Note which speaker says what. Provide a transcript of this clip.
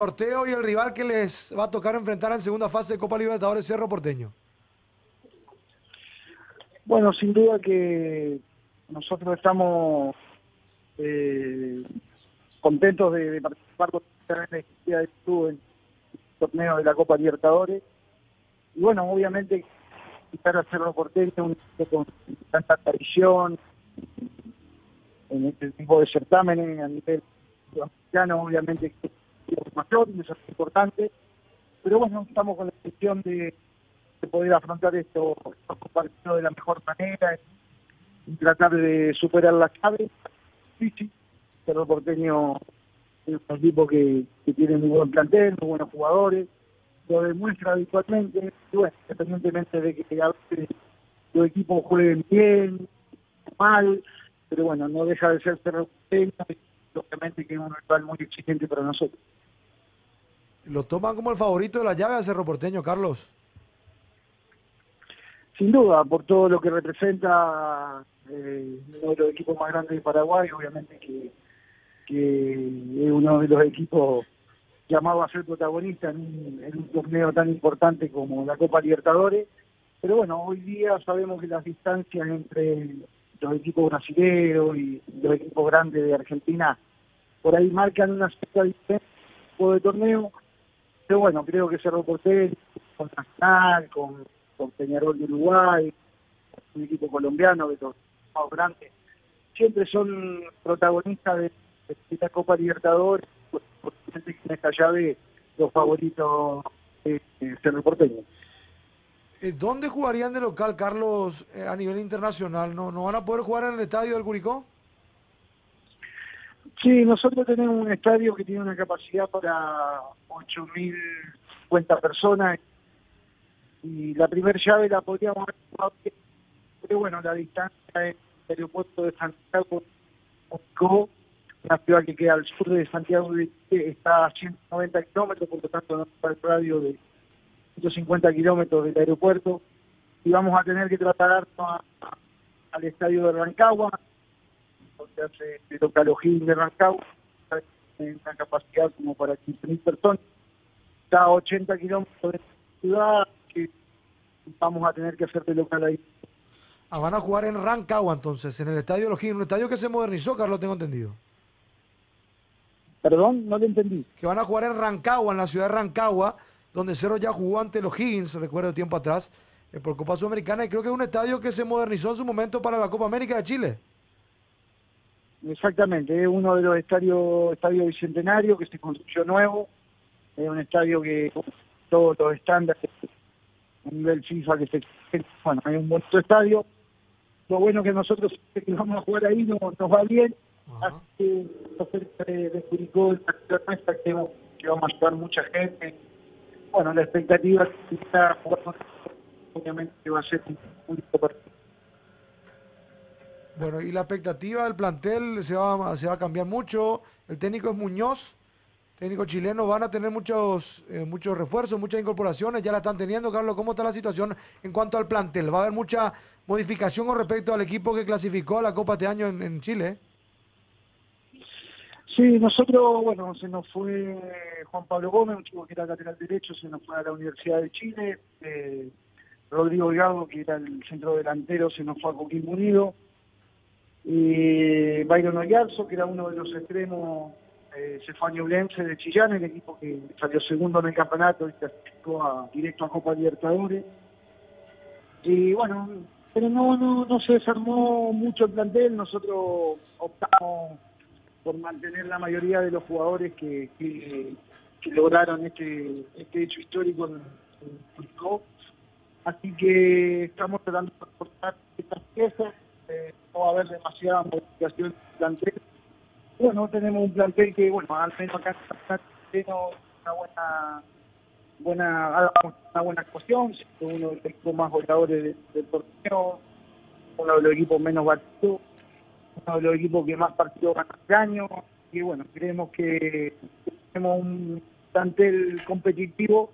Speaker 1: sorteo y el rival que les va a tocar enfrentar en segunda fase de Copa Libertadores Cerro Porteño?
Speaker 2: Bueno, sin duda que nosotros estamos eh, contentos de, participar en la en el torneo de la Copa Libertadores. Y bueno, obviamente, quitar a Cerro Porteño, un con tanta tradición en este tipo de certámenes a nivel sudamericano, obviamente mayor y eso es importante. Pero bueno, estamos con la intención de, poder afrontar estos, partidos de la mejor manera y tratar de superar las claves. Sí, sí, Cerro Porteño es un equipo que, tiene muy buen plantel, muy buenos jugadores, lo demuestra habitualmente, bueno, independientemente de que a veces los equipos jueguen bien, mal, pero bueno, no deja de ser Cerro Porteño, obviamente que es un rival muy exigente para nosotros.
Speaker 1: ¿Lo toman como el favorito de la llave a Cerro Porteño, Carlos?
Speaker 2: Sin duda, por todo lo que representa eh, uno de los equipos más grandes de Paraguay, obviamente que, es uno de los equipos llamado a ser protagonista en un, torneo tan importante como la Copa Libertadores. Pero bueno, hoy día sabemos que las distancias entre los equipos brasileños y los equipos grandes de Argentina por ahí marcan una cierta diferencia de torneo pero bueno, creo que Cerro Porteño, con Nacional, con, Peñarol de Uruguay, un equipo colombiano de los más grandes, siempre son protagonistas de, esta Copa Libertadores, por, en esta llave los favoritos de, Cerro Porteño.
Speaker 1: Eh, ¿Dónde jugarían de local, Carlos, eh, a nivel internacional? ¿No, ¿No van a poder jugar en el estadio del Curicó?
Speaker 2: Sí, nosotros tenemos un estadio que tiene una capacidad para 8.050 personas. Y la primera llave la podríamos haber pero bueno, la distancia del aeropuerto de Santiago, una ciudad que queda al sur de Santiago, está a 190 kilómetros, por lo tanto no está el radio de 150 kilómetros del aeropuerto. Y vamos a tener que trasladarnos al estadio de Rancagua, donde hace el localojín de Rancagua, tiene una capacidad como para 15.000 personas. Está a 80 kilómetros de la ciudad, que vamos a tener que hacer de local ahí.
Speaker 1: Ah, van a jugar en Rancagua entonces, en el estadio Lojín, un estadio que se modernizó, Carlos, tengo entendido.
Speaker 2: Perdón, no lo entendí.
Speaker 1: Que van a jugar en Rancagua, en la ciudad de Rancagua, donde Cero ya jugó ante los Higgins, recuerdo tiempo atrás, eh, por Copa Sudamericana, y creo que es un estadio que se modernizó en su momento para la Copa América de Chile.
Speaker 2: Exactamente, es uno de los estadios estadio bicentenarios que se construyó nuevo, es un estadio que todos los estándares a nivel FIFA que se bueno, hay un buen estadio. Lo bueno que nosotros que vamos a jugar ahí no, nos va bien, así que cerca de, de Curicó, nuestra, que, que vamos a ayudar mucha gente. Bueno, la expectativa es que está jugando, obviamente va a ser un único partido.
Speaker 1: Bueno, y la expectativa del plantel se va, se va a cambiar mucho. El técnico es Muñoz, técnico chileno. Van a tener muchos, eh, muchos refuerzos, muchas incorporaciones. Ya la están teniendo. Carlos, ¿cómo está la situación en cuanto al plantel? ¿Va a haber mucha modificación con respecto al equipo que clasificó a la Copa de Año en, Chile?
Speaker 2: Sí, nosotros, bueno, se nos fue Juan Pablo Gómez, un chico que era lateral derecho, se nos fue a la Universidad de Chile. Eh, Rodrigo Gago, que era el centro delantero, se nos fue a Coquimbo Unido y Byron Oyarzo, que era uno de los extremos, eh, se de Chillán, el equipo que salió segundo en el campeonato y clasificó a, directo a Copa Libertadores. Y bueno, pero no, no, no se desarmó mucho el plantel, nosotros optamos por mantener la mayoría de los jugadores que, que, lograron este, este hecho histórico en, el club. Así que estamos tratando de aportar estas piezas no va a haber demasiada modificación del plantel. Bueno, tenemos un plantel que, bueno, al menos acá tenemos una buena buena una buena actuación, uno de los equipos más goleadores del, torneo, uno de los equipos menos batidos, uno de los equipos que más partidos ganan este año, y bueno, creemos que tenemos un plantel competitivo